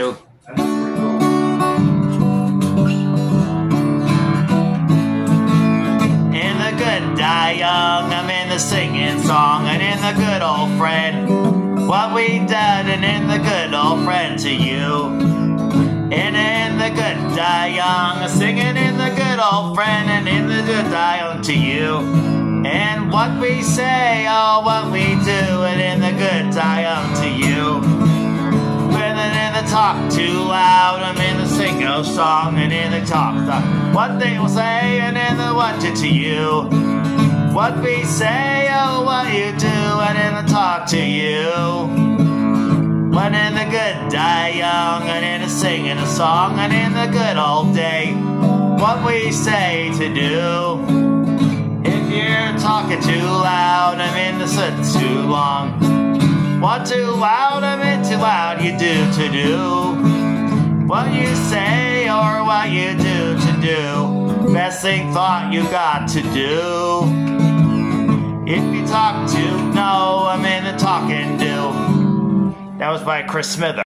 do. In the good die young, I'm in the singing song, and in the good old friend, what we done, and in the good old friend to you. And in the good die young, singing in the good old friend, and in the good die young to you. And what we say, oh, what we do, talk too loud, I'm in the sing a song, and in the talk the what they will say, and in the what to, to you. What we say, oh, what you do, and in the talk to you. When in the good die young, and in the singing a song, and in the good old day, what we say to do. If you're talking too loud, I'm in the sitting too long. What too loud, I'm in do to do. What you say or what you do to do. Best thing thought you got to do. If you talk to no, I'm in the talking do. That was by Chris Smither.